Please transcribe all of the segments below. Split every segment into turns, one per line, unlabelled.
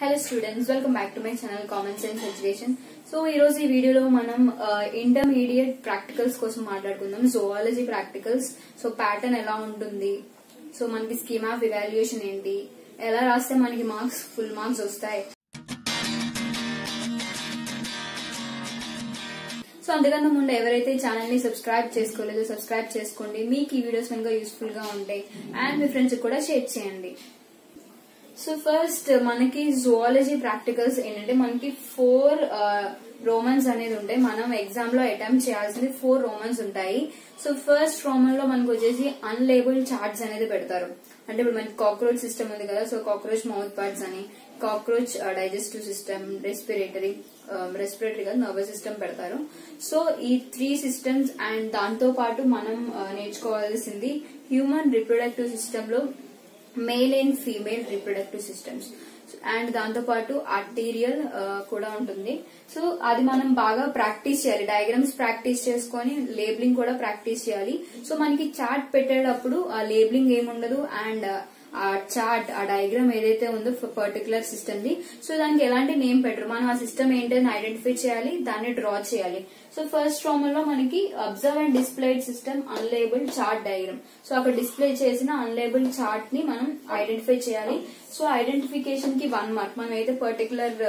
Hello students welcome back to my channel common sense education so ఈ రోజు ఈ వీడియోలో మనం ఇంటర్మీడియట్ ప్రాక్టికల్స్ కోసం మాట్లాడుకుందాం. జువాలజీ ప్రాక్టికల్స్ సో ప్యాటర్న్ ఎలా ఉంటుంది? సో మనకి స్కీమ్ ఆఫ్ ఇవాల్యుయేషన్ ఏంటి? ఎలా రాస్తే మనకి మార్క్స్ ఫుల్ మార్క్స్ వస్తాయి? సో అందుకన్నా ముందు ఎవరైతే ఛానల్ని సబ్స్క్రైబ్ చేసుకోలేదో సబ్స్క్రైబ్ చేసుకోండి. మీకు ఈ వీడియోస్ కనుక యూస్ఫుల్గా ఉంటాయి. అండ్ మీ ఫ్రెండ్స్ కూడా షేర్ చేయండి. సో ఫస్ట్ uh, మనకి జువాలజీ ప్రాక్టికల్స్ ఏంటంటే మనకి ఫోర్ రోమన్స్ uh, అనేది ఉంటాయి. మనం ఎగ్జామ్లో అటెంప్ట్ చేయాల్సింది ఫోర్ రోమన్స్ ఉంటాయి. సో ఫస్ట్ రోమన్లో మనకు వచ్చేసి అన్లేబుల్ చార్ట్స్ అనేది పెడతారు. అంటే ఇప్పుడు మనకి కాక్రోచ్ సిస్టమ్ ఉంది కదా సో కాక్రోచ్ మౌత్ పార్ట్స్ అని cockroach digestive system respiratory respiratory కాదు నర్వస్ సిస్టమ్ పెడతారు. సో ఈ త్రీ సిస్టమ్స్ అండ్ దాంతో పాటు మనం uh, నేర్చుకోవాల్సింది హ్యూమన్ రిప్రొడక్టివ్ సిస్టమ్లో male and female reproductive systems and దాంతో పాటు ఆర్టీరియల్ uh, కూడా ఉంటుంది. సో అది మనం బాగా ప్రాక్టీస్ చేయాలి. డయాగ్రామ్స్ ప్రాక్టీస్ చేసుకొని లేబులింగ్ కూడా ప్రాక్టీస్ చేయాలి. సో మనకి చార్ట్ పెట్టేటప్పుడు ఆ లేబులింగ్ ఏముండదు? అండ్ చార్ట్ ఆ డయాగ్రామ్ ఏదైతే ఉందో పర్టికులర్ సిస్టమ్ ది. సో దానికి ఎలాంటి నేమ్ పెట్టరు. మనం ఆ సిస్టమ్ ఏంటని ఐడెంటిఫై చేయాలి దాన్ని డ్రా చేయాలి. సో ఫస్ట్ రోమన్లో మనకి observe and displayed system unlabelled chart diagram so అక్కడ డిస్ప్లే చేసిన అన్లేబుల్ చార్ట్ని మనం ఐడెంటిఫై చేయాలి. సో ఐడెంటిఫికేషన్కి వన్ మార్క్ మనం అయితే పర్టికులర్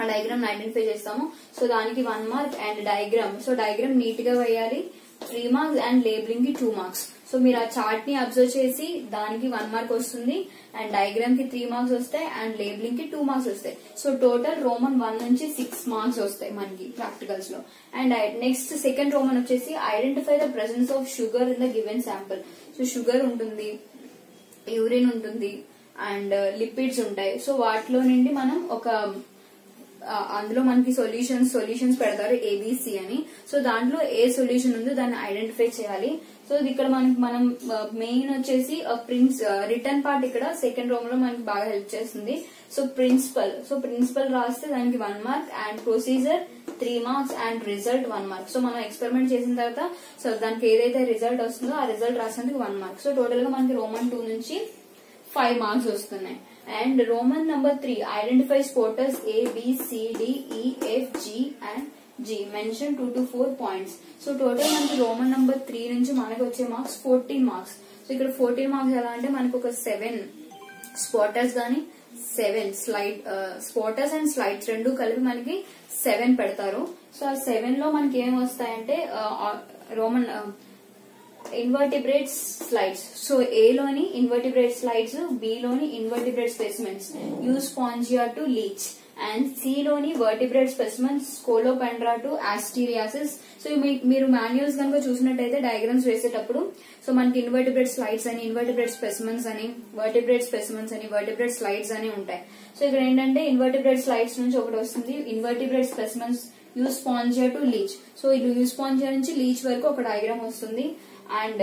ఆ డయాగ్రామ్ ఐడెంటిఫై చేస్తాము సో దానికి one mark and diagram so diagram నీట్గా వేయాలి. త్రీ మార్క్స్ అండ్ లేబులింగ్కి టూ మార్క్స్ సో మీరు ఆ చార్ట్ని అబ్జర్వ్ చేసి దానికి వన్ మార్క్ వస్తుంది అండ్ డయాగ్రామ్కి త్రీ మార్క్స్ వస్తాయి అండ్ లేబులింగ్కి టూ మార్క్స్ వస్తాయి. సో టోటల్ రోమన్ వన్ నుంచి సిక్స్ మార్క్స్ వస్తాయి మనకి ప్రాక్టికల్స్లో. అండ్ నెక్స్ట్ సెకండ్ రోమన్ వచ్చేసి identify the presence of sugar in the given sample so sugar ఉంటుంది యూరిన్ ఉంటుంది అండ్ లిపిడ్స్ ఉంటాయి. సో వాటిలో నుండి మనం ఒక అందులో మనకి సొల్యూషన్స్ సొల్యూషన్స్ పెడతారు ఏబిసి అని. సో దాంట్లో ఏ సొల్యూషన్ ఉందో దాన్ని ఐడెంటిఫై చేయాలి. సో ఇక్కడ మనకి మనం మెయిన్ వచ్చేసి ప్రిన్స్ రిటర్న్ పార్ట్ ఇక్కడ సెకండ్ రూమ్లో మనకి బాగా హెల్ప్ చేస్తుంది. సో ప్రిన్సిపల్ సో ప్రిన్సిపల్ రాస్తే దానికి one mark and procedure three marks and result one mark so మనం ఎక్స్పెరిమెంట్ చేసిన తర్వాత సో దానికి ఏదైతే రిజల్ట్ వస్తుందో ఆ రిజల్ట్ రాసినందుకు వన్ మార్క్ సో టోటల్గా మనకి రోమన్ టూ నుంచి ఫైవ్ మార్క్స్ వస్తున్నాయి. And roman number three identify spotters A B C D E F G and G mention two to four points so total మనకి roman number three నుంచి మనకు వచ్చే marks fourteen marks so ఇక్కడ fourteen marks ఎలా అంటే మనకు ఒక seven spotters గాని seven slide spotters and slides రెండు కలిపి మనకి సెవెన్ పెడతారు. సో ఆ సెవెన్లో మనకి ఏం వస్తాయంటే uh, roman invertebrate slides so ఏలోని invertebrate slides బిలోని invertebrate specimens Euspongia to leech and సిలోని vertebrate specimens Scolopendra to Asterias so మీరు మాన్యువల్స్ కనుక చూసినట్టయితే డయాగ్రామ్స్ వేసేటప్పుడు సో మనకి ఇన్వర్టిబ్రేట్ స్లైడ్స్ అని ఇన్వర్టిబ్రేట్ స్పెసిమెన్స్ అని వర్టిబ్రేట్ స్పెసిమెన్స్ అని వర్టిబ్రేట్ స్లైడ్స్ అని ఉంటాయి. సో ఇక్కడ ఏంటంటే ఇన్వర్టిబ్రేట్ స్లైడ్స్ నుంచి ఒకటి వస్తుంది. Invertebrate specimens Euspongia to leech so ఇది యూస్ స్పాంజియా నుంచి లీచ్ వరకు ఒక డయాగ్రామ్ వస్తుంది. And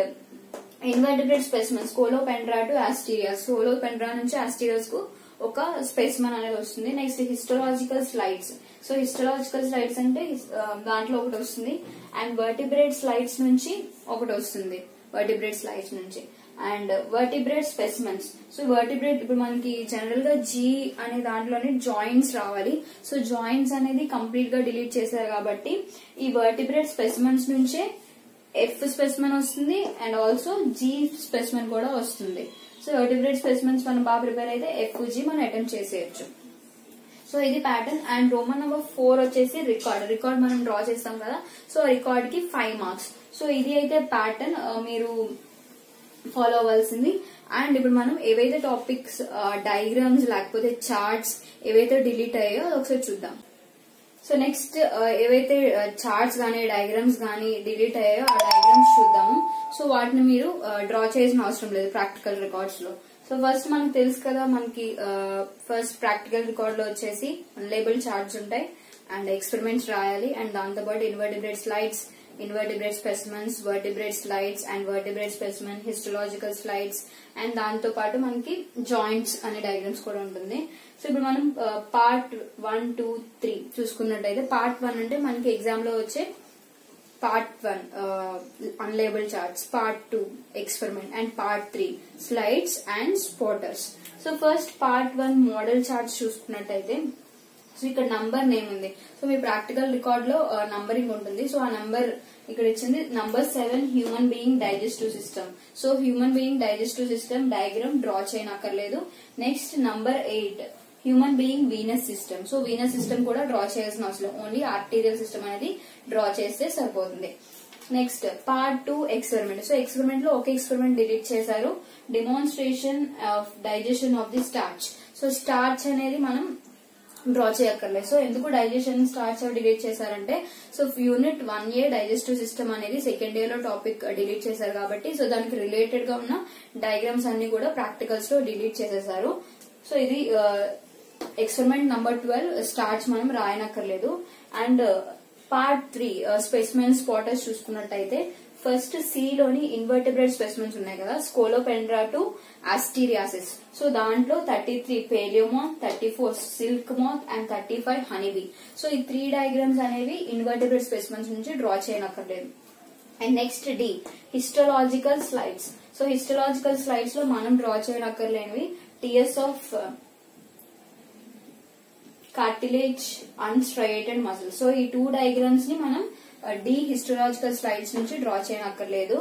invertebrate specimens Scolopendra to Asterias Scolopendra నుంచి ఆస్టీరియాస్కు ఒక స్పెసిమన్ అనేది వస్తుంది. Next histological slides so histological slides అంటే దాంట్లో ఒకటి వస్తుంది. అండ్ వర్టిబ్రేట్ స్లైడ్స్ నుంచి ఒకటి వస్తుంది. వర్టిబ్రేట్ స్లైడ్స్ నుంచి. And vertebrate specimens so vertebrate ఇప్పుడు మనకి జనరల్గా జీ అనే దాంట్లోనే జాయింట్స్ రావాలి. సో జాయింట్స్ అనేది కంప్లీట్గా డిలీట్ చేశారు కాబట్టి ఈ వర్టిబ్రేట్ స్పెసిమన్స్ నుంచే ఎఫ్ స్పెసిమెన్ వస్తుంది అండ్ ఆల్సో జీ స్పెసిమెన్ కూడా వస్తుంది. సో వర్టిబ్రేట్ స్పెసిమెన్స్ మనం బాగా ప్రిపేర్ అయితే ఎఫ్ జీ మనం అటెంప్ట్ చేసేయచ్చు. సో ఇది pattern and roman number four వచ్చేసి రికార్డ్ రికార్డ్ మనం డ్రా చేస్తాం కదా. సో రికార్డ్కి ఫైవ్ మార్క్స్ సో ఇది అయితే ప్యాటర్న్ మీరు ఫాలో అవ్వాల్సింది. అండ్ ఇప్పుడు మనం ఏవైతే టాపిక్స్ డయాగ్రామ్స్ లేకపోతే చార్ట్స్ ఏవైతే డిలీట్ అయ్యాయో అది ఒకసారి చూద్దాం. సో నెక్స్ట్ uh, ఏవైతే చార్ట్స్ కానీ డయాగ్రామ్స్ కానీ డిలీట్ అయ్యాయో ఆ డయాగ్రామ్స్ చూద్దాము. సో వాటిని మీరు uh, డ్రా చేసిన అవసరం లేదు ప్రాక్టికల్ రికార్డ్స్లో. సో ఫస్ట్ మనకు తెలుసు కదా మనకి ఫస్ట్ ప్రాక్టికల్ రికార్డ్లో వచ్చేసి లేబుల్ చార్ట్స్ ఉంటాయి. అండ్ ఎక్స్పెరిమెంట్స్ రాయాలి. అండ్ దాంతోపాటు invertebrate slides invertebrate specimens vertebrate slides and vertebrate specimen histological slides and దాంతో పాటు మనకి జాయింట్స్ అనే డయాగ్రామ్స్ కూడా ఉంటుంది. సో ఇప్పుడు మనం పార్ట్ వన్ టూ త్రీ చూసుకున్నట్టయితే పార్ట్ వన్ అంటే మనకి ఎగ్జామ్లో వచ్చే part one unlabel charts part two experiment and part three slides and spotters so first part one model charts చూసుకున్నట్టయితే సో ఇక్కడ నంబర్ నేమ్ ఉంది. సో మీ ప్రాక్టికల్ రికార్డ్లో నంబరింగ్ ఉంటుంది. సో ఆ నంబర్ ఇక్కడ ఇచ్చింది number seven human being digestive system so human being digestive system diagram draw చేయనక్కర్లేదు. Next number eight human being venous system so venous system కూడా draw చేయాల్సిన అవసరం ఓన్లీ ఆర్టీరియల్ సిస్టమ్ అనేది draw చేస్తే సరిపోతుంది. Next part two experiment so ఎక్స్పెరిమెంట్లో ఒక experiment delete చేశారు. Demonstration of digestion of the starch so starch అనేది మనం డ్రా చేయక్కర్లేదు. సో ఎందుకు డైజెషన్ స్టార్చ్ డిలీట్ చేశారంటే so unit one A digestive system అనేది సెకండ్ ఇయర్లో టాపిక్ డిలీట్ చేశారు కాబట్టి సో దానికి రిలేటెడ్గా ఉన్న డయాగ్రామ్స్ అన్ని కూడా ప్రాక్టికల్స్లో డిలీట్ చేసేసారు సో ఇది ఎక్స్పెరిమెంట్ నంబర్ ట్వెల్వ్ స్టార్చ్ మనం రాయనక్కర్లేదు. And part three specimen spotters చూసుకున్నట్టయితే ఫస్ట్ సి లోని ఇన్వర్టిబ్రేట్ స్పెసిమెన్స్ ఉన్నాయి కదా స్కోలోపెండ్రా టు ఆస్టీరియాసిస్ సో దాంట్లో thirty three పేలియోమాత్ thirty four silk moth and thirty five honeybee so ఈ త్రీ డయాగ్రామ్స్ అనేవి ఇన్వర్టిబ్రేట్ స్పెసిమెన్స్ నుంచి draw చేయనక్కర్లేదు. And next D histological slides so histological స్లైడ్స్లో మనం draw చేయనక్కర్లేనివి. TS of cartilage unstriated muscle so ఈ two డయాగ్రామ్స్ని మనం D histological slides నుంచి draw చేయనక్కర్లేదు.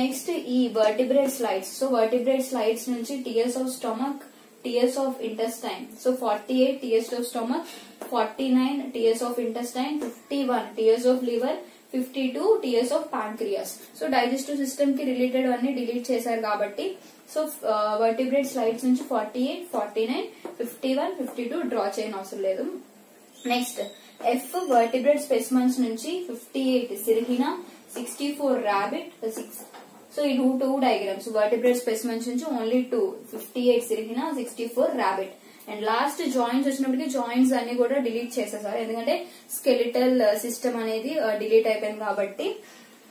Next ఈ vertebrate slides so vertebrate slides నుంచి TS of stomach TS of intestine so forty eight TS of stomach forty nine TS of intestine fifty one TS of liver fifty two TS of pancreas so digestive సిస్టమ్కి related అన్ని delete చేశారు కాబట్టి so vertebrate slides నుంచి forty eight forty nine fifty one fifty two draw చేయని అవసరం లేదు. Next F vertebrate specimens నుంచి fifty eight Cirrhina sixty four rabbit six so ఈ two two diagrams vertebrate specimens నుంచి only two fifty eight Cirrhina sixty four rabbit and last joints వచ్చినప్పటికీ joints అన్ని కూడా delete చేసేసారు. ఎందుకంటే స్కెలిటల్ సిస్టమ్ అనేది delete అయిపోయింది కాబట్టి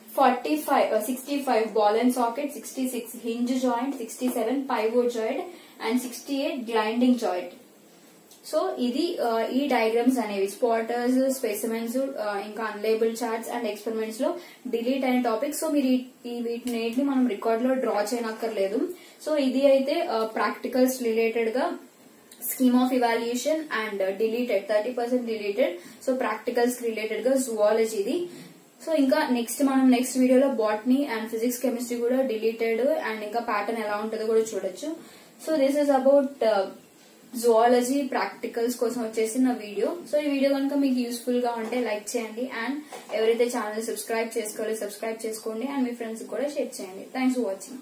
forty five sixty five ball and socket sixty six hinge joint sixty seven pivot joint and sixty eight gliding joint so ఇది ఈ డయాగ్రామ్స్ అనేవి స్పాటర్స్ స్పెసిమెన్స్ ఇంకా అన్లేబుల్ చార్ట్స్ అండ్ ఎక్స్పెరిమెంట్స్లో డిలీట్ అనే టాపిక్ సో మీరు ఈ వీటిని మనం రికార్డ్లో డ్రా చేయనక్కర్లేదు. సో ఇది అయితే ప్రాక్టికల్స్ రిలేటెడ్గా scheme of evaluation and deleted thirty percent deleted so practicals రిలేటెడ్గా జువాలజీది సో ఇంకా నెక్స్ట్ మనం నెక్స్ట్ వీడియోలో బాటనీ అండ్ ఫిజిక్స్ కెమిస్ట్రీ కూడా డిలీటెడ్ అండ్ ఇంకా ప్యాటర్న్ ఎలా ఉంటుందో కూడా చూడొచ్చు. So this is about zoology practicals కోసం వచ్చేసి నా వీడియో సో ఈ వీడియో కనుక మీకు యూస్ఫుల్గా ఉంటే లైక్ చేయండి అండ్ ఎవరైతే ఛానల్ సబ్స్క్రైబ్ చేసుకోవాలి సబ్స్క్రైబ్ చేసుకోండి అండ్ మీ ఫ్రెండ్స్ కూడా షేర్ చేయండి. Thanks for watching